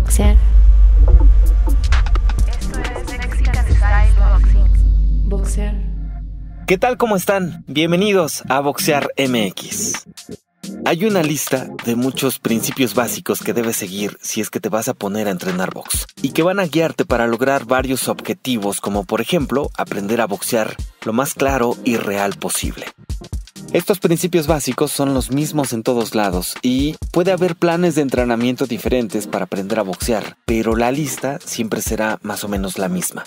Boxear. Esto es Mexican Style Boxing. Boxear. ¿Qué tal? ¿Cómo están? Bienvenidos a Boxear MX. Hay una lista de muchos principios básicos que debes seguir si es que te vas a poner a entrenar box y que van a guiarte para lograr varios objetivos como por ejemplo aprender a boxear lo más claro y real posible. Estos principios básicos son los mismos en todos lados y puede haber planes de entrenamiento diferentes para aprender a boxear, pero la lista siempre será más o menos la misma.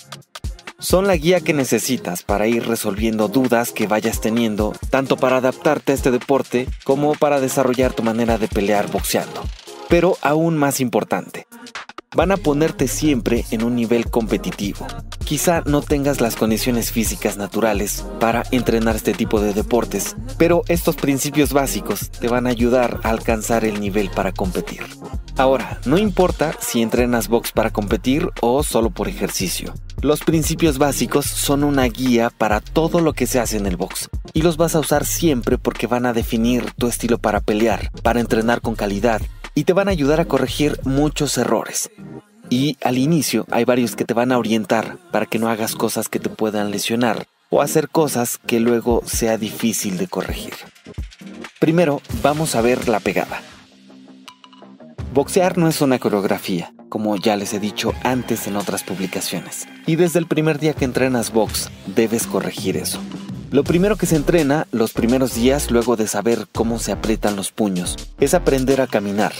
Son la guía que necesitas para ir resolviendo dudas que vayas teniendo, tanto para adaptarte a este deporte como para desarrollar tu manera de pelear boxeando. Pero aún más importante, van a ponerte siempre en un nivel competitivo. Quizá no tengas las condiciones físicas naturales para entrenar este tipo de deportes, pero estos principios básicos te van a ayudar a alcanzar el nivel para competir. Ahora, no importa si entrenas box para competir o solo por ejercicio. Los principios básicos son una guía para todo lo que se hace en el box y los vas a usar siempre porque van a definir tu estilo para pelear, para entrenar con calidad y te van a ayudar a corregir muchos errores. Y al inicio hay varios que te van a orientar para que no hagas cosas que te puedan lesionar o hacer cosas que luego sea difícil de corregir. Primero vamos a ver la pegada. Boxear no es una coreografía, como ya les he dicho antes en otras publicaciones. Y desde el primer día que entrenas box, debes corregir eso. Lo primero que se entrena los primeros días luego de saber cómo se aprietan los puños es aprender a caminar,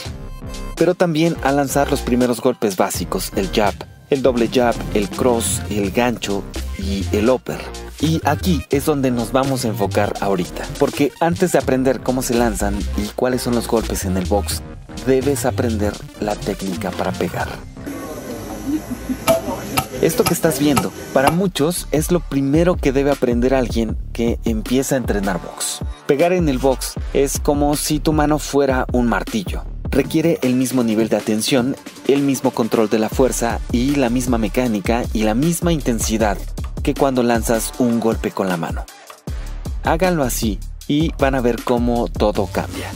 pero también a lanzar los primeros golpes básicos, el jab, el doble jab, el cross, el gancho y el upper. Y aquí es donde nos vamos a enfocar ahorita, porque antes de aprender cómo se lanzan y cuáles son los golpes en el box, debes aprender la técnica para pegar. Esto que estás viendo, para muchos es lo primero que debe aprender alguien que empieza a entrenar box. Pegar en el box es como si tu mano fuera un martillo. Requiere el mismo nivel de atención, el mismo control de la fuerza y la misma mecánica y la misma intensidad que cuando lanzas un golpe con la mano. Háganlo así y van a ver cómo todo cambia.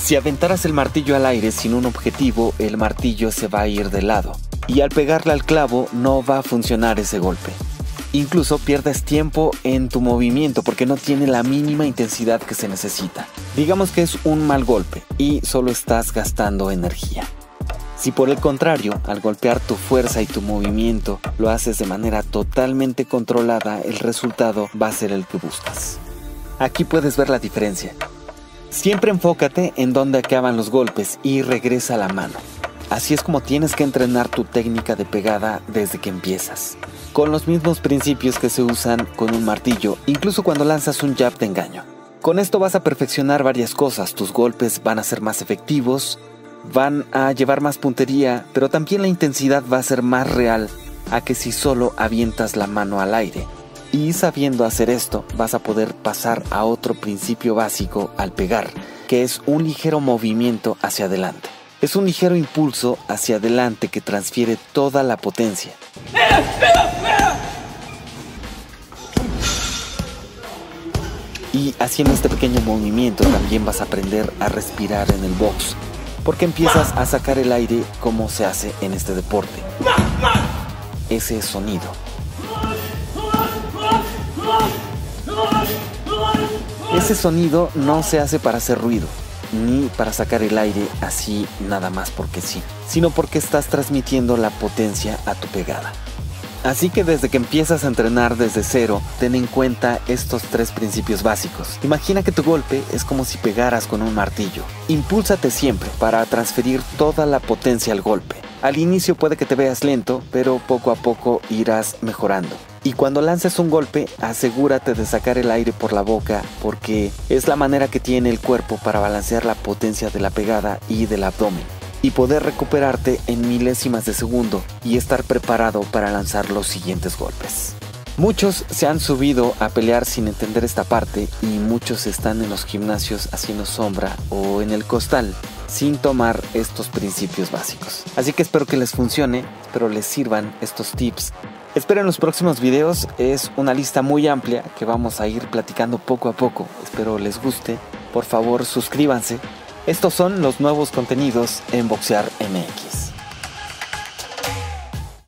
Si aventaras el martillo al aire sin un objetivo, el martillo se va a ir de lado y al pegarle al clavo no va a funcionar ese golpe. Incluso pierdes tiempo en tu movimiento porque no tiene la mínima intensidad que se necesita. Digamos que es un mal golpe y solo estás gastando energía. Si por el contrario, al golpear tu fuerza y tu movimiento lo haces de manera totalmente controlada, el resultado va a ser el que buscas. Aquí puedes ver la diferencia. Siempre enfócate en dónde acaban los golpes y regresa la mano. Así es como tienes que entrenar tu técnica de pegada desde que empiezas. Con los mismos principios que se usan con un martillo, incluso cuando lanzas un jab de engaño. Con esto vas a perfeccionar varias cosas, tus golpes van a ser más efectivos, van a llevar más puntería, pero también la intensidad va a ser más real a que si solo avientas la mano al aire. Y sabiendo hacer esto, vas a poder pasar a otro principio básico al pegar, que es un ligero movimiento hacia adelante. Es un ligero impulso hacia adelante que transfiere toda la potencia. Haciendo este pequeño movimiento también vas a aprender a respirar en el box, porque empiezas a sacar el aire como se hace en este deporte. Ese sonido. Ese sonido no se hace para hacer ruido, ni para sacar el aire así nada más porque sí, sino porque estás transmitiendo la potencia a tu pegada. Así que desde que empiezas a entrenar desde cero, ten en cuenta estos tres principios básicos. Imagina que tu golpe es como si pegaras con un martillo. Impúlsate siempre para transferir toda la potencia al golpe. Al inicio puede que te veas lento, pero poco a poco irás mejorando. Y cuando lances un golpe, asegúrate de sacar el aire por la boca porque es la manera que tiene el cuerpo para balancear la potencia de la pegada y del abdomen y poder recuperarte en milésimas de segundo y estar preparado para lanzar los siguientes golpes. Muchos se han subido a pelear sin entender esta parte y muchos están en los gimnasios haciendo sombra o en el costal sin tomar estos principios básicos. Así que espero que les funcione, espero les sirvan estos tips. Espero en los próximos videos, es una lista muy amplia que vamos a ir platicando poco a poco. Espero les guste. Por favor suscríbanse Estos son los nuevos contenidos en Boxear MX.